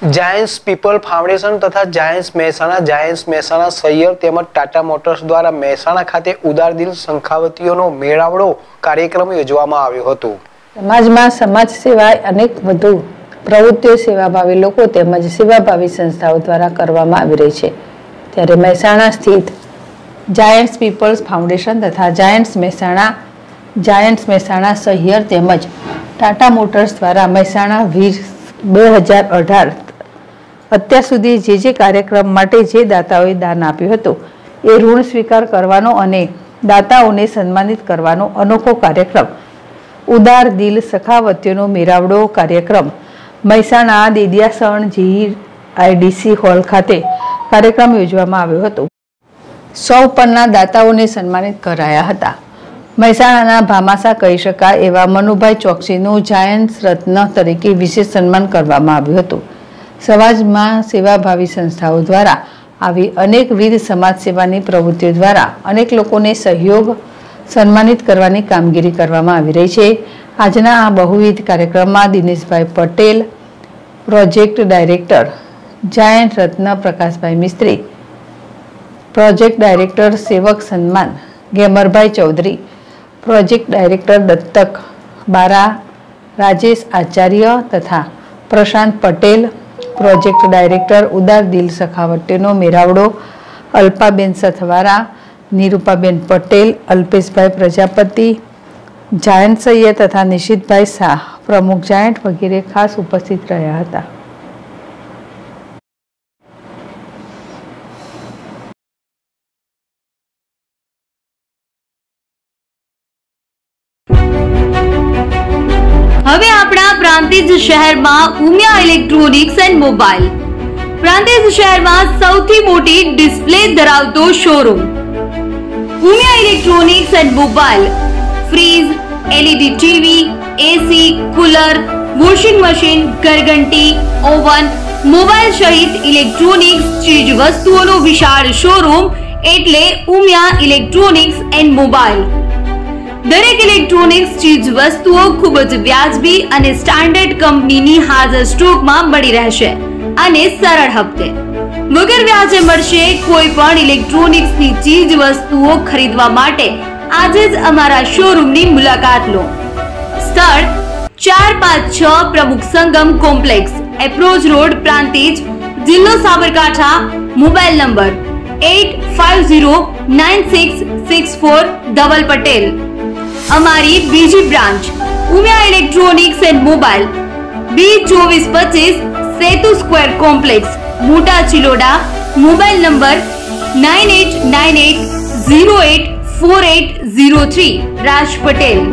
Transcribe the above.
Giants people foundation તથા Giants Mehsana Giants Mehsana Sahiyar તેમજ Tata motors દ્વારા મહેસાણા ખાતે ઉદાર દિલ સંખાવતીઓનો મેળાવડો કાર્યક્રમ યોજવામાં આવ્યો હતો. સમાજમાં સમાજ સિવાય અનેક વધુ પ્રવૃત્તિઓ સેવાભાવી લોકો તેમજ સેવાભાવી સંસ્થાઓ દ્વારા કરવામાં આવી રહી છે. ત્યારે મહેસાણા સ્થિત જાયન્ટ્સ પીપલ્સ ફાઉન્ડેશન તથા જાયન્ટ્સ મહેસાણા જાયન્ટ્સ મહેસાણા સહિયર તેમજ ટાટા મોટર્સ દ્વારા મહેસાણા વીર બે હજાર અઢાર અત્યાર સુધી જે જે કાર્યક્રમ માટે જે દાતાઓએ દાન આપ્યું હતું, એ ઋણ સ્વીકાર કરવાનો અને દાતાઓને સન્માનિત કરવાનો અનોખો કાર્યક્રમ. ઉદાર દિલ સખાવતીઓનો મેરાવડો કાર્યક્રમ. Mehsana Dediyasan G IDC hall ખાતે કાર્યક્રમ યોજવામાં આવ્યો હતો. સૌ પરના દાતાઓને સન્માનિત કરાયા હતા. મહેસાણાના ભામાસા કહી શકાય એવા મનુભાઈ ચોકસીનું જાયન્ટ રત્ન તરીકે વિશેષ સન્માન કરવામાં આવ્યું હતું. સમાજમાં સેવાભાવી સંસ્થાઓ દ્વારા આવી અનેકવિધ સમાજ સેવાની પ્રવૃત્તિઓ દ્વારા અનેક લોકોને સહયોગ સન્માનિત કરવાની કામગીરી કરવામાં આવી રહી છે. આજના આ બહુવિધ કાર્યક્રમમાં Dineshbhai Patel, project director giant રત્ન, પ્રકાશભાઈ મિસ્ત્રી, પ્રોજેક્ટ ડાયરેક્ટર, સેવક સન્માન, ગેમરભાઈ ચૌધરી, પ્રોજેક્ટ ડાયરેક્ટર દત્તક બારા, રાજેશ આચાર્ય તથા પ્રશાંત પટેલ પ્રોજેક્ટ ડાયરેક્ટર ઉદાર દિલ સખાવટેનો મેરાવડો, અલ્પાબેન સથવારા, નિરૂપાબેન પટેલ, અલ્પેશભાઈ પ્રજાપતિ જાયન્ટ સૈયદ તથા નિશિતભાઈ શાહ, પ્રમુખ જાયન્ટ વગેરે ખાસ ઉપસ્થિત રહ્યા હતા. હવે આપણા પ્રાંતિજ શહેરમાં Umiya electronics and mobile. Prantij શહેરમાં સૌથી મોટી ડિસ્પ્લે ધરાવતો showroom Umiya electronics and mobile. Fridge LED TV, AC, cooler, washing machine, ઘરઘંટી, oven, mobile સહિત ઇલેક્ટ્રોનિક્સ ચીજ વસ્તુઓનો વિશાળ શોરૂમ એટલે ઉમિયા ઇલેક્ટ્રોનિક્સ એન્ડ મોબાઈલ. દરેક ઇલેક્ટ્રોનિક્સ, ચીજ વસ્તુઓ ખૂબ જ વ્યાજબી અને સ્ટાન્ડર્ડ કંપનીની હાજર સ્ટોકમાં મળી રહેશે અને સરળ હપ્તે. વગર વ્યાજે મળશે કોઈ પણ ઇલેક્ટ્રોનિક્સની ચીજ વસ્તુઓ ખરીદવા માટે. આજે જ અમારા શોરૂમની મુલાકાત લો. સ્થળ ચાર પાંચ છ Pramukh Sangam complex, approach road Prantij, જિલ્લો Sabarkantha, mobile number eight five zero nine six six four Dhaval Patel. અમારી બીજી branch, Umiya electronics and mobile, B ચોવીસ પચીસ Setu square complex, Mota Chiloda, mobile number nine eight nine eight zero eight four eight zero three, Raj Patel.